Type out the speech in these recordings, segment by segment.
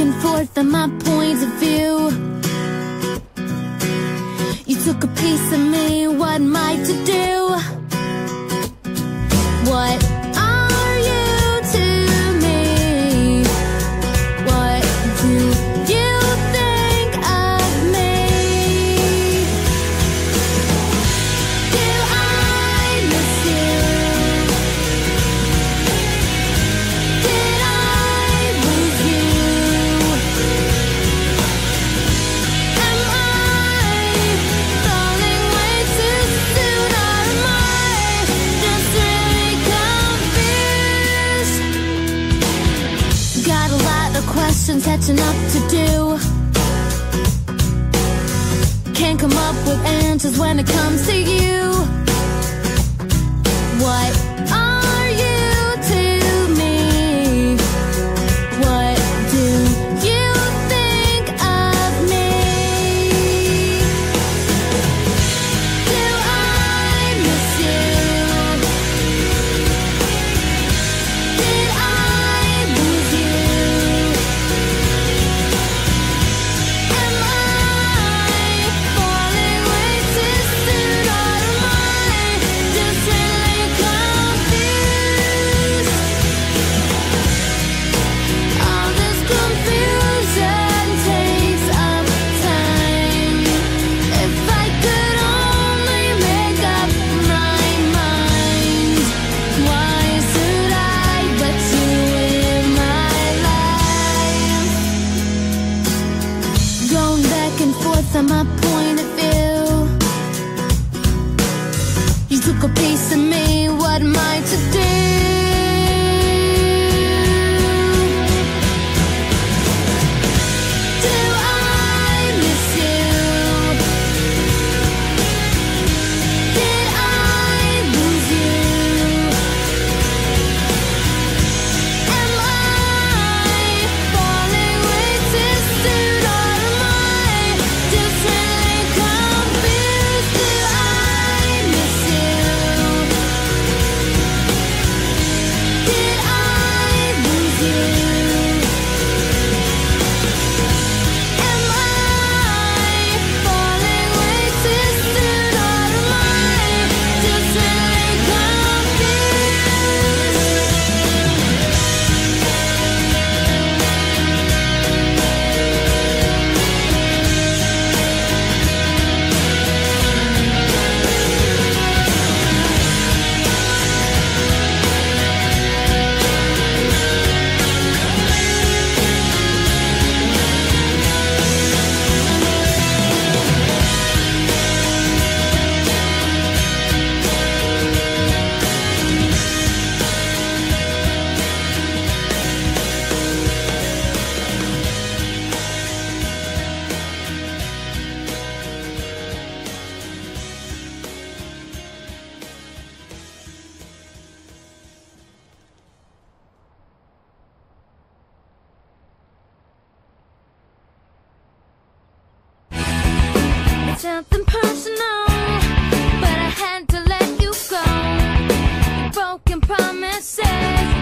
back and forth on my point of view. You took a piece of me, what am I to do? something personal, but I had to let you go. Broken promises.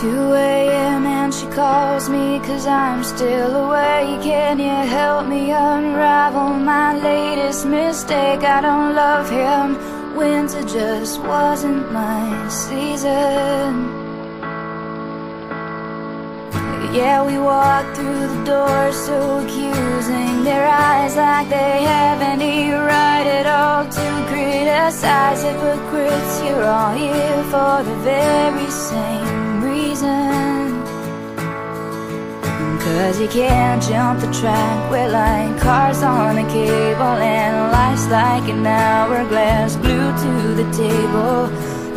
2 a.m. and she calls me cause I'm still awake. Can you help me unravel my latest mistake? I don't love him, winter just wasn't my season. Yeah, we walk through the door so accusing. Their eyes like they have any right at all To criticize. Hypocrites You're all here for the very same reason. Cause you can't jump the track We're like cars on a cable And life's like an hourglass Glued to the table.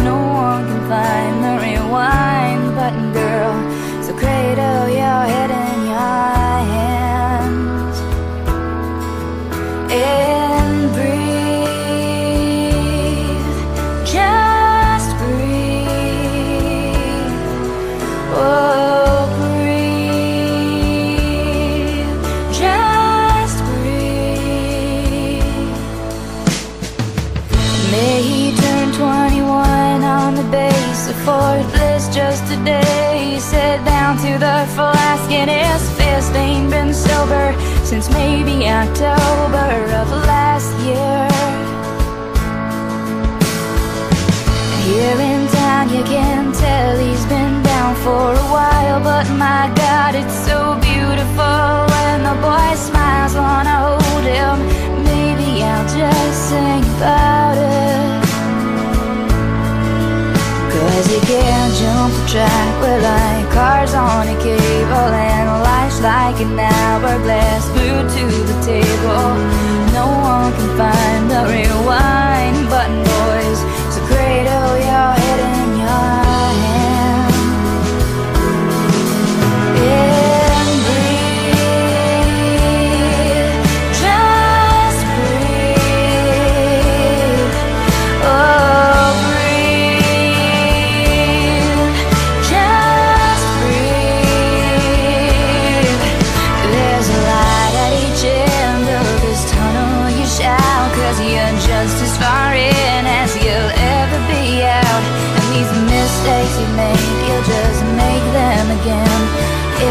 No one can find the rewind button, girl. So cradle your head in your hands. And since maybe October of last year. Here in town you can tell he's been down for a while But my God, it's so beautiful when the boy smiles Wanna hold him, maybe I'll just sing about it. Cause you can't jump the track We're like cars on a cable And life's like an hourglass table. No one can find the rewind button,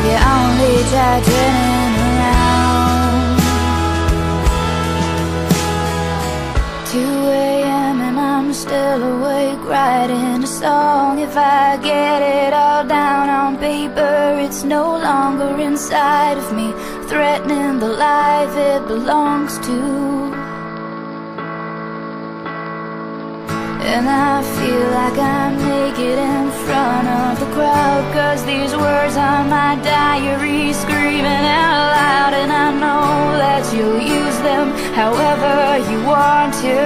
If you only try turning around 2 a.m. and I'm still awake writing a song. If I get it all down on paper It's no longer inside of me. Threatening the life it belongs to And I feel like I'm naked in front of the crowd. Cause these words are my diary screaming out loud. And I know that you'll use them however you want to.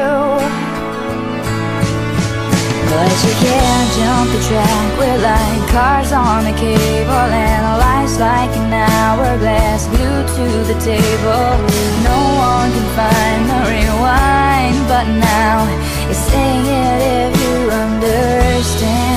But you can't jump the track. We're like cars on a cable And life's like an hourglass Glued to the table. No one can find the rewind button now sing it if you understand.